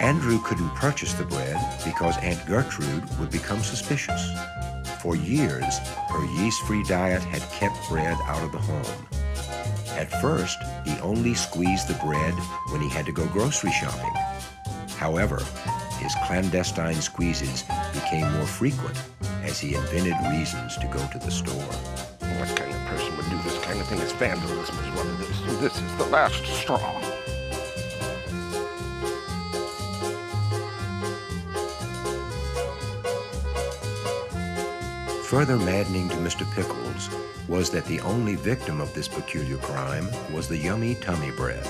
Andrew couldn't purchase the bread because Aunt Gertrude would become suspicious. For years, her yeast-free diet had kept bread out of the home. At first, he only squeezed the bread when he had to go grocery shopping. However, his clandestine squeezes became more frequent as he invented reasons to go to the store. What kind of person would do this kind of thing? It's vandalism is what it is. This is the last straw. Further maddening to Mr. Pickles was that the only victim of this peculiar crime was the yummy tummy bread.